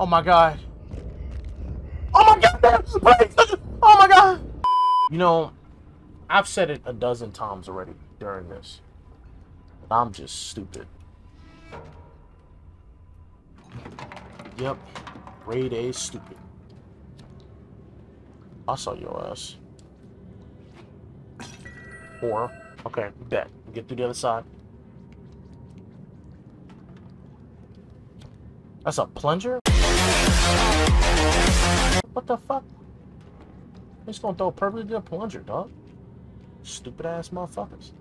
Oh my god. Oh my god! Oh my god! You know, I've said it a dozen times already during this. But I'm just stupid. Yep. Grade A stupid. I saw your ass. Four. Okay, bet. Get through the other side. That's a plunger? What the fuck? He's gonna throw a perfectly good plunger, dog. Stupid ass motherfuckers.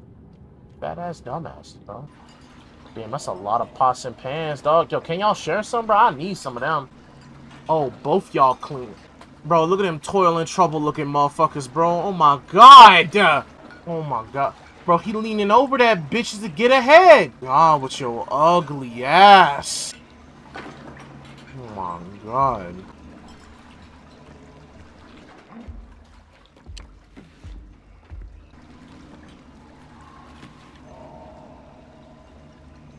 Badass dumbass, dog. Damn, that's a lot of pots and pans, dog. Yo, can y'all share some, bro? I need some of them. Oh, both y'all clean. Bro, look at them toiling trouble looking motherfuckers, bro. Oh my god. Oh my god. Bro, he leaning over that bitch to get ahead. God, with your ugly ass. Oh my god.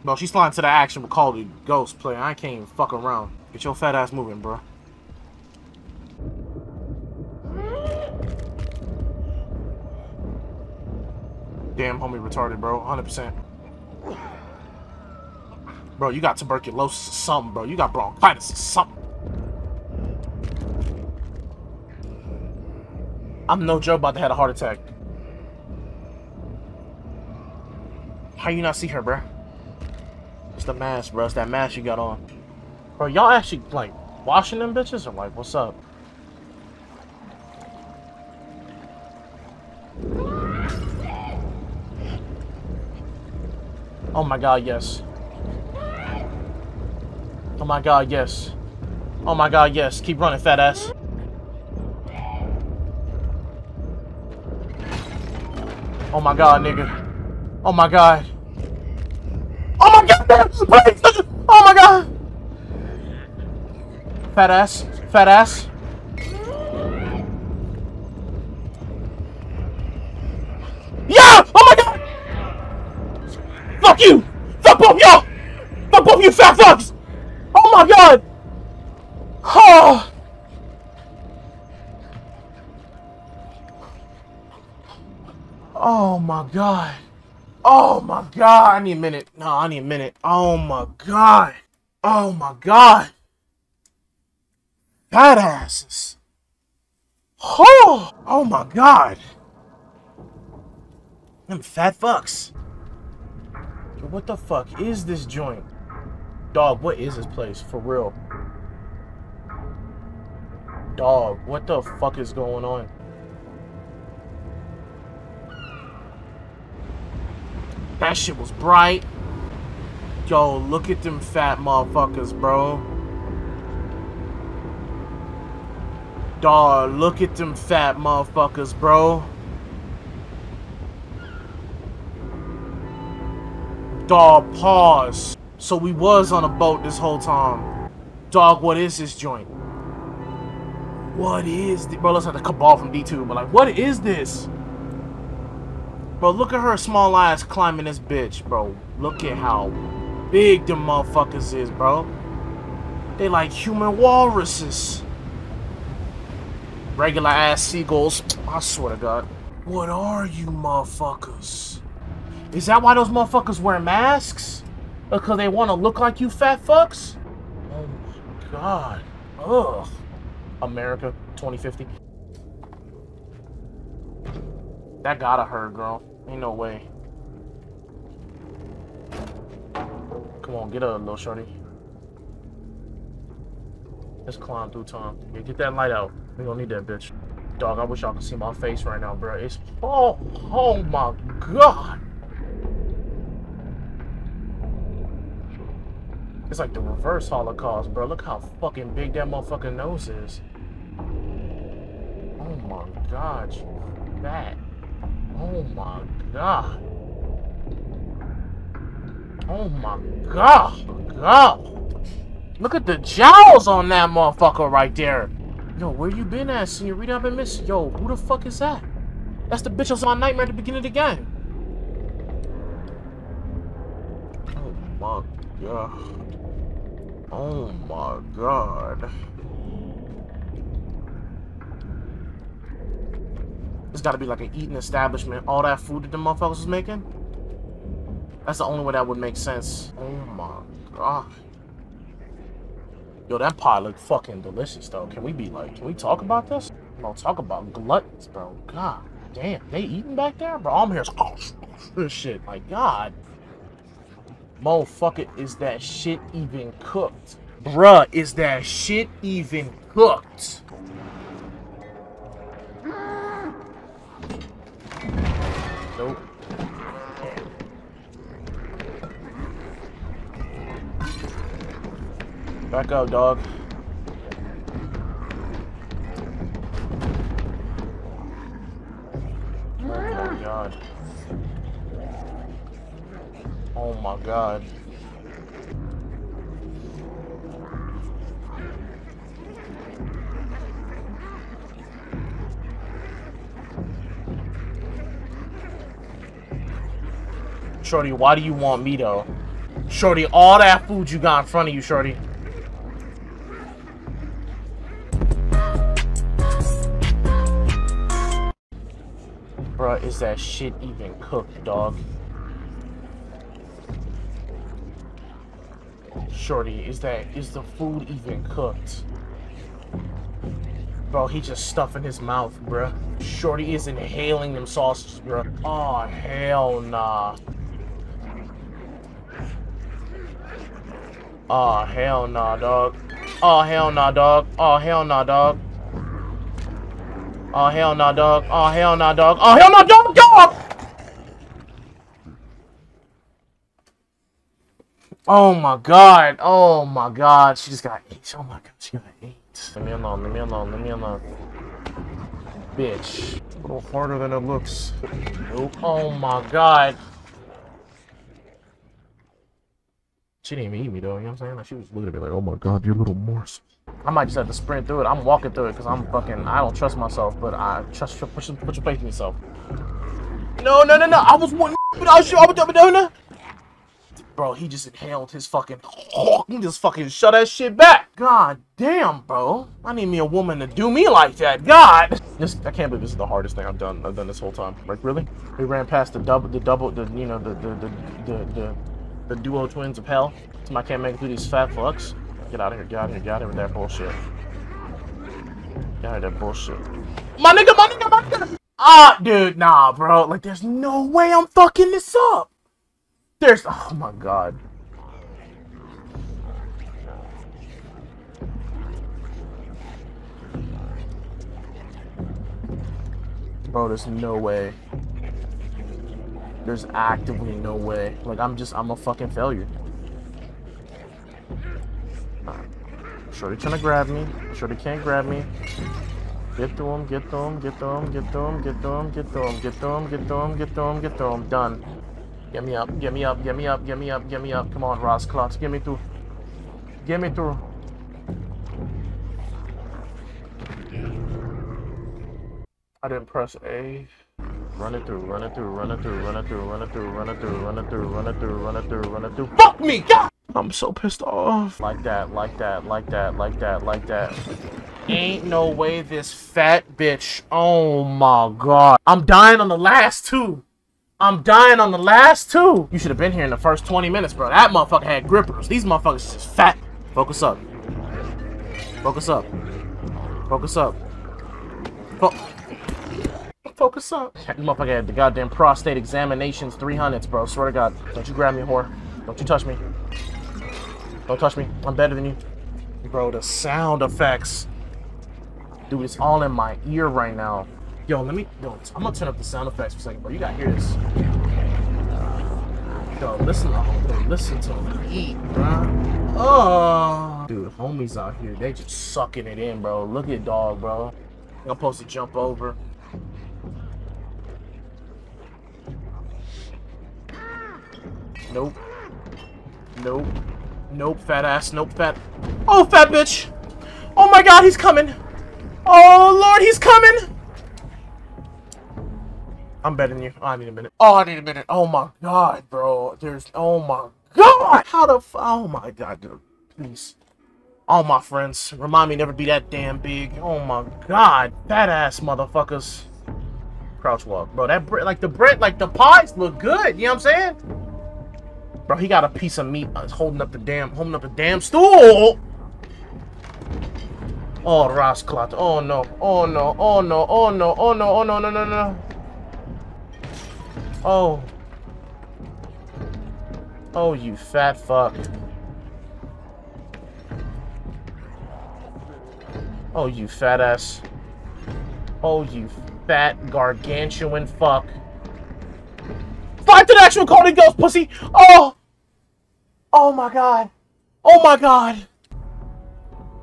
Bro, she's flying to the action with Call of Duty Ghost player. I can't even fuck around. Get your fat ass moving, bro. Damn, homie retarded, bro. 100%. Bro, you got tuberculosis or something, bro. You got bronchitis or something. I'm no joke about to have a heart attack. How you not see her, bro? It's the mask, bro. It's that mask you got on. Bro, y'all actually, like, washing them bitches? Or, like, what's up? Oh my god, yes. Oh my god, yes. Oh my god, yes. Keep running, fat ass. Oh my god, nigga. Oh my god. Oh my god! Fat ass. Fat ass. Yeah! Oh my god! Fuck you! Fuck both y'all! Fuck both you fat fucks! Oh my god! Oh! Oh my god. Oh my god. I need a minute. No, I need a minute. Oh my god. Oh my god. Badasses. Oh, oh my god. Them fat fucks. What the fuck is this joint? Dog, what is this place? For real. Dog, what the fuck is going on? That shit was bright. Yo, look at them fat motherfuckers, bro. Dog, look at them fat motherfuckers, bro. Dog, pause. So we was on a boat this whole time. Dog, what is this joint? What is this? Bro, let's have the cabal from D2, but like, what is this? Bro, look at her small eyes climbing this bitch, bro. Look at how big them motherfuckers is, bro. They like human walruses. Regular ass seagulls. I swear to God. What are you motherfuckers? Is that why those motherfuckers wear masks? Because they want to look like you fat fucks? Oh my god. Ugh. America 2050. That gotta hurt, girl. Ain't no way. Come on, get up, little shorty. Let's climb through time. Yeah, get that light out. We gonna need that bitch. Dog, I wish y'all could see my face right now, bro. It's oh, oh my god. It's like the reverse Holocaust, bro. Look how fucking big that motherfucking nose is. Oh my god, you fat. Oh my god. Oh my god. God. Look at the jowls on that motherfucker right there. Yo, where you been at, Senorita? I've been missing. Yo, who the fuck is that? That's the bitch that was my nightmare at the beginning of the game. Oh my god. Oh my god. It's gotta be like an eating establishment. All that food that the motherfuckers was making? That's the only way that would make sense. Oh my god. Yo, that pie look fucking delicious though. Can we be like, can we talk about this? No, talk about gluttons, bro. God damn, they eating back there? Bro, I'm here. This shit, my god. Motherfucker, is that shit even cooked? Bruh, is that shit even cooked? Nope. Back up, dog. Oh my god. Oh my god. Shorty, why do you want me though? Shorty, all that food you got in front of you, Shorty. Bruh, is that shit even cooked, dog? Shorty, is that is the food even cooked? Bro, he just stuffing his mouth, bruh. Shorty is inhaling them sausages, bruh. Oh, hell nah. Oh, hell nah, dog. Oh, hell nah, dog. Oh, hell nah, dog. Oh, hell nah, dog. Oh, hell nah, dog. Oh, hell nah, dog, dog! Oh my god. Oh my god. She just got eight. Oh my god, she got eight. Leave me alone, leave me alone, leave me alone. Bitch. A little harder than it looks. Nope. Oh my god. She didn't even eat me though, you know what I'm saying? Like, she was me like, oh my god, you little morsel. I might just have to sprint through it. I'm walking through it because I'm fucking, I don't trust myself, but I trust, put your, put your faith in yourself. No, no, no, no, I was one, but I was, I was that. Bro, he just inhaled his fucking, he just fucking shut that shit back. God damn, bro. I need me a woman to do me like that. God. This, I can't believe this is the hardest thing I've done, I've done this whole time. Like, really? We ran past the double, the double, the, you know, the, the, the, the, the, the duo twins of hell. So I can't make it through these fat fucks. Get out of here, get out of here, get out of here with that bullshit. Get out of that bullshit. My nigga, my nigga, my nigga! Ah, dude, nah, bro. Like, there's no way I'm fucking this up. There's, oh my god. Bro, there's no way. There's actively no way. Like, I'm just, I'm a fucking failure. Shorty trying to grab me. Shorty can't grab me. Get to him, get to him, get to him, get to him, get to him, get to him, get to him, get to him, get to him, get to him. Done. Get me up, get me up, get me up, get me up, get me up. Come on, Ross Klotz, get me through. Get me through. I didn't press A. Run it through, run it through, run it through, run it through, run it through, run it through, run it through, run it through, run it through, run it through. Fuck me! God! I'm so pissed off. Like that, like that, like that, like that, like that. Ain't no way this fat bitch. Oh my god. I'm dying on the last two. I'm dying on the last two. You should have been here in the first 20 minutes, bro. That motherfucker had grippers. These motherfuckers is fat. Focus up. Focus up. Focus up. Fo Focus up. That motherfucker had the goddamn prostate examinations 300s, bro. Swear to God. Don't you grab me, whore. Don't you touch me. Don't touch me. I'm better than you. Bro, the sound effects. Dude, it's all in my ear right now. Yo, let me... Yo, I'm gonna turn up the sound effects for a second, bro. You gotta hear this. Yo, listen to, yo, listen to me eat, bro. Oh. Dude, homies out here, they just sucking it in, bro. Look at dog, bro. I'm supposed to jump over. Nope. Nope. Nope, fat ass. Nope, fat. Oh, fat bitch. Oh my god, he's coming. Oh, Lord, he's coming. I'm betting you. Oh, I need a minute. Oh, I need a minute. Oh my god, bro. There's. Oh my god. How the. Oh my god, dude. Please. Oh, my friends. Remind me never be that damn big. Oh, my God. Fat ass motherfuckers. Crouch walk. Bro, that bread, like the bread, like the pies look good. You know what I'm saying? Bro, he got a piece of meat uh, holding up the damn, holding up the damn stool. Oh, Rasclot. Oh, no. Oh, no. Oh, no. Oh, no. Oh, no. Oh, no, no, no, no. Oh. Oh, you fat fuck. Oh, you fat ass. Oh, you fat gargantuan fuck. Fight to the actual Cody Ghost, pussy! Oh! Oh my god. Oh my god.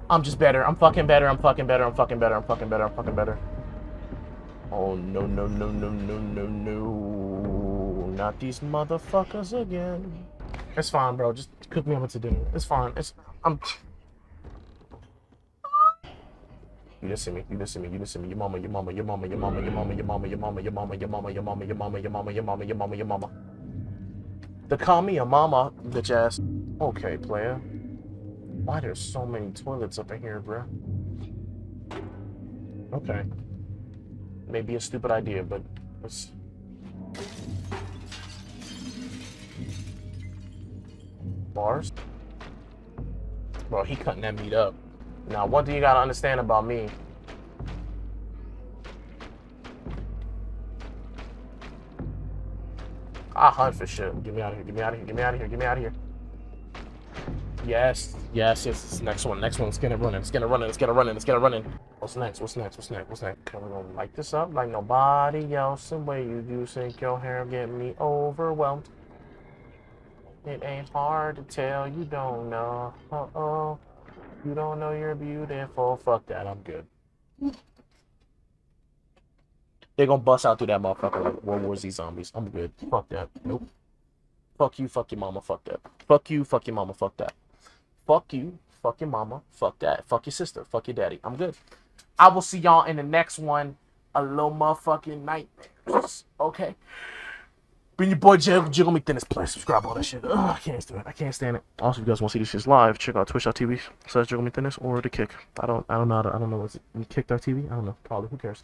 I'm just better. I'm fucking better. I'm fucking better. I'm fucking better. I'm fucking better. I'm fucking better. Oh, no, no, no, no, no, no, no. Not these motherfuckers again. It's fine, bro. Just cook me up to dinner. It's fine. It's... I'm... You listen to me. You listen to me. You listen to me. Your mama, your mama, your mama, your mama, your mama, your mama, your mama, your mama, your mama, your mama, your mama, your mama, your mama, your mama, your mama. They call me a mama, bitch ass. Okay, player. Why there's so many toilets up in here, bro? Okay. Maybe a stupid idea, but let's. Bars? Bro, he cutting that meat up. Now, one thing you gotta understand about me. I hunt for shit. Get me out of here. Get me out of here. Get me out of here. Get me out of here. Yes. Yes, yes. It's next one. Next one. Let's get it running. Let's get it running. Let's get it running. Let's get it running. What's next? What's next? What's next? What's next? Can we gonna light this up like nobody else? And way you do sink your hair get me overwhelmed. It ain't hard to tell. You don't know. Uh-oh. You don't know you're beautiful. Fuck that. I'm good. They're gonna bust out through that motherfucker like World War Z zombies. I'm good. Fuck that. Nope. Fuck you. Fuck your mama. Fuck that. Fuck you. Fuck your mama. Fuck that. Fuck you. Fuck your mama. Fuck that. Fuck your sister. Fuck your daddy. I'm good. I will see y'all in the next one. A little motherfucking nightmares. Okay. Bring your boy Jiggle, Jiggle Me Thickness. Play, subscribe, all that shit. Ugh, I can't stand it. I can't stand it. Also, if you guys want to see these shit live, check out twitch.tv slash Jiggle Me Thickness or the kick. I don't I don't know. I don't know. Is it kick.tv? I don't know. Probably. Who cares?